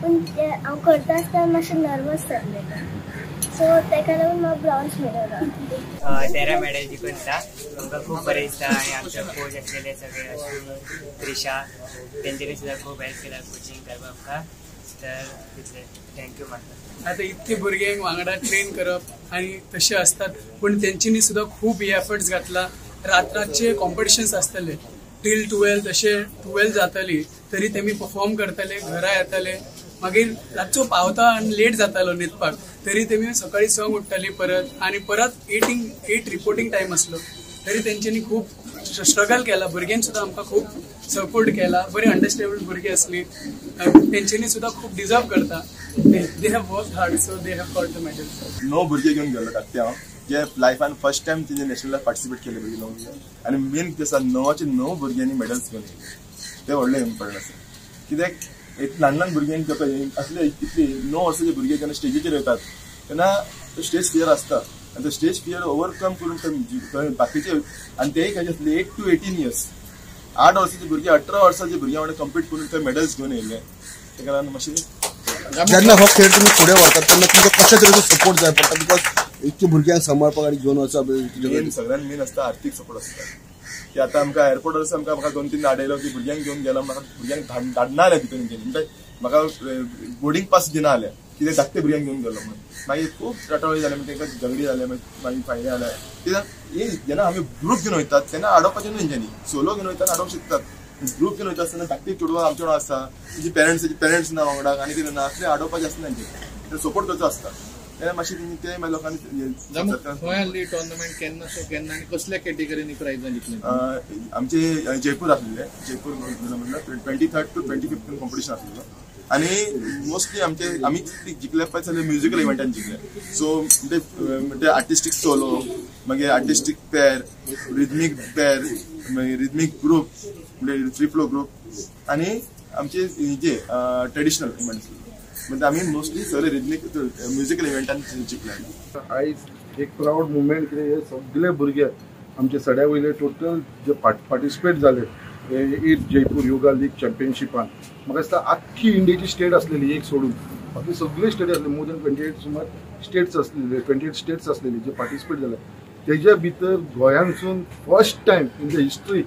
पूण ते हांव करता आसतना मातशें नर्वस जाल्लें सो ताका लागून म्हाका ब्रावन्स मेळयलो तेरा मेडल जिखून दिता आमकां खूब बरें दिसता आनी आमचे कोच आसलेले सगळे त्रिशा तेंच्यांनी सुद्दां खूब हेल्प केला कोचिंग करपाक आमकां तर तितले थँक्यू म्हणटा आता इतके भुरगे वांगडा ट्रेन करप आणि तसे असतात. पण तेंच्यांनी सुद्धा खूप एफर्ट्स घातला. रात्राचे कॉम्पिटिशन्स असतले. टील टुवेल्थ तसे टुवेल्थ जातली. तरी तेमी परफॉर्म करतले घरा येतले. मागीर रातचो पावता आनी लेट जातालो न्हिदपाक तरी तेमी सकाळी संक उठ्ठाली परत आनी परत एटींग एट रिपोर्टींग टायम आसलो तरी तेंच्यांनी खूब स्ट्रगल केला. भुरग्यांनी सुद्दां आमकां खूब सपोर्ट केला. बरी अंडरस्टँडेबल भुरगीं आसली तेंच्यांनी सुद्दां खूब डिजर्व करता. They have work hard so they have got the medal णव भुरगे घेवन गेलो धाकटे हांव. जे लायफान फर्स्ट टायम तिने नॅशनलाक पार्टिसिपेट केले भुरगे णव आनी मेन कितें आसा णवाचे णव भुरग्यांनी मॅडल्स घेवन ते व्हडलें इम्पॉर्टंट आसा कित्याक एक ल्हान ल्हान भुरग्यांनी तेका असले कितली णव वर्साचे भुरगे जेन्ना स्टेजीचेर येतात तेन्ना स्टेज फियर असता. आनी तो स्टेज फियर ओवरकम करून बाकीचे आनी तेय खंयचे आसले एट टू एटीन इयर्स आठ वर्साचे भुरगे अठरा वर्साचे भुरग्यां वांगडा कम्पीट करून ते मेडल्स घेवन येयले. तेका लागून मातशें जेन्ना हो खेळ तुम्ही फुडें व्हरतात तेन्ना तुमकां कशा तरेचो सपोर्ट जाय पडटा बिकॉज इतके भुरग्यांक सांबाळपाक आनी घेवन वचप सगळ्यात मेन असता आर्थीक सपोर्ट असता. की आता आमकां एअरपोर्टार आसा आमकां म्हाका दोन तीन आडयलो की भुरग्यांक घेवन गेलो म्हाका भुरग्यांक धाड- धाडना जाल्यार म्हणजे म्हाका बोर्डिंग पास दिना जाल्यार कितें धाकटे भुरग्यांक घेवन गेलो म्हणून मागीर खूब रटावळी जाले म्हणजे मागीर तांकां झगडी जाले मागीर फायदे जाले कित्याक हे जेन्ना आमी ग्रूप घेवन वयतात तेन्ना आडोवपाचें न्हू तेंच्यांनी. सोलो घेवन वयतात आडोवंक शिकतात. ग्रूप घेवन वयता आसतना धाकटे चेडवां आमचे वांगडा आसता तेजी पेरंट्स पेरंट्स ना वांगडा आनी कितें ना असले आडोवपाचें आसना तेंचे. सपोर्ट करचो आसता. तेन्ना मातशें तेंची ते मागीर लोकांनी टोर्नामेंट केन्ना सो केन्ना आनी कसल्या कॅटेगरीनी प्रायजां जिखली आमचे जयपूर आसलेले Jaipur twenty third to twenty fifth competition आसलेलो आणि मोस्टली आमचे आमी जिखले पळय जाल्यार म्युजिकल इव्हेंटान जिखले सो म्हणजे आर्टिस्टीक सोलो मागीर आर्टिस्टीक पेर रिदमीक पेर मागीर रिदमीक ग्रुप म्हणजे फ्लो ग्रुप आणि आमचे हेजे ट्रेडिशनल इव्हेंट्स म्हणजे आमी मोस्टली सगळे रिदमीक म्युझिकल इव्हेंटान जिखले आयज एक प्राऊड मुवमेंट कितें हे सगळे भुरगे आमचे सड्या वयले टोटल जे पार्टिसिपेट जाले एट जयपूर योगा लीग चॅम्पियनशिपान म्हाका दिसता आख्खी इंडियेची स्टेट आसलेली एक सोडून. बाकी सगळे स्टेट आसले मोर देन ट्वेंटी एट सुमार स्टेट्स आसलेले ट्वेंटी एट स्टेट्स आसलेली जे पार्टिसिपेट झाले तेज्या भितर गोंयांसून first time in the history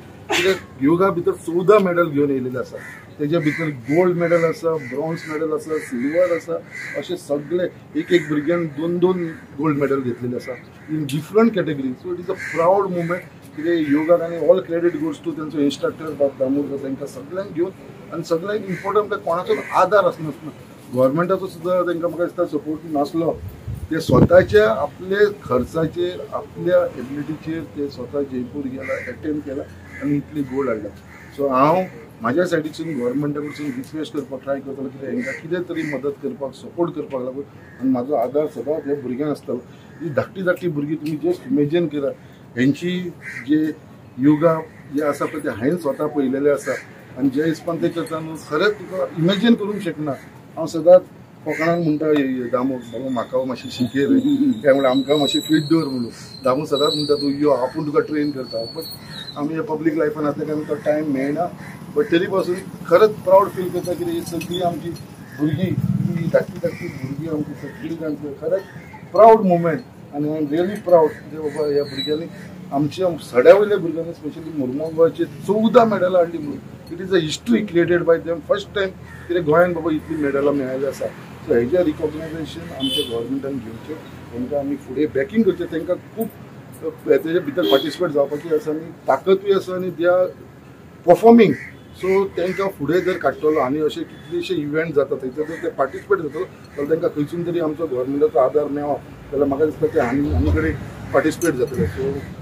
yoga भितर चवदा मेडल घेवन येयलेले आसा तेज्या भितर गोल्ड मेडल आसा ब्रॉन्झ मेडल आसा सिल्वर आसा अशें सगळे एक एक भुरग्यान दोन दोन गोल्ड मेडल घेतलेले आसा in different category so it is a proud movement कितें योगाक आनी ऑल क्रेडिट गोज टू तेंचो इन्स्ट्रक्टर बाब दामोदर तांकां सगळ्यांक घेवन आनी सगळ्यांक इम्पॉर्टंट कोणाचो आदार आसनासना गोवोरमेंटाचो सुद्दां तांकां म्हाका दिसता सपोर्ट नासलो ते स्वताच्या आपले खर्चाचेर आपल्या एबिलिटीचेर ते स्वता जयपूर गेला एटेम्प केला आनी इतली गोल्ड हाडला सो हांव म्हाज्या सायडीसून गोवोरमेंटा कडसून रिक्वेस्ट करपाक ट्राय करतलो कित्याक हांकां कितें तरी मदत करपाक सपोर्ट करपाक लागून आनी म्हाजो आदार सदांच ह्या भुरग्यांक आसतलो ही धाकटी धाकटी भुरगीं तुमी जस्ट इमेजीन करा. हेंची जे योगा जे आसा पळय ते हांवें स्वता पळयलेले आसा आनी जे हिसपान ते करता न्हू खरेंच तुका इमेजीन करूंक शकना हांव सदांच कोंकणान म्हणटा दामो बाबा म्हाका हो मातशें शिकय रे. काय म्हणल्यार आमकां मातशें फीट दवर म्हणून. दामो सदांच म्हणटा तूं यो आपूण तुका ट्रेन करता. बट आमी हे पब्लीक लायफान आसल्या कारण तो टायम मेळना. बट तरीपासून खरंच प्राऊड फील करता की ही सगळी आमची भुरगीं ही धाकटी धाकटी भुरगीं आमची सगळी जाणटी खरंच प्राऊड मुवमेंट आनी आय एम रियली प्राऊड की बाबा ह्या भुरग्यांनी आमच्या सड्या वयल्या भुरग्यांनी स्पेशली मुर्मुगांवचे चवदा मेडलां हाडली म्हणून. It is a history created by them first time कितें गोंयान बाबा इतली मेडलां मेळिल्ली आसा सो हेजें रिकॉग्नायजेशन आमच्या गोवोरमेंटान घेवचें तांकां आमी फुडें बॅकींग करचें तांकां खूब तेजे भितर पार्टिसिपेट जावपाची आसा आनी ताकदूय आसा आनी दे आर परफॉर्मींग सो तांकां फुडें जर काडटलो आनी अशे कितलेशे इव्हेंट जाता थंयसर जर ते पार्टिसिपेट जातलो जाल्यार तांकां खंयसून तरी आमचो गव्हर्मेंटाचो आदार मेळ्ळो जाल्यार म्हाका दिसता ते आनी आनी कडेन पार्टिसिपेट जातले सो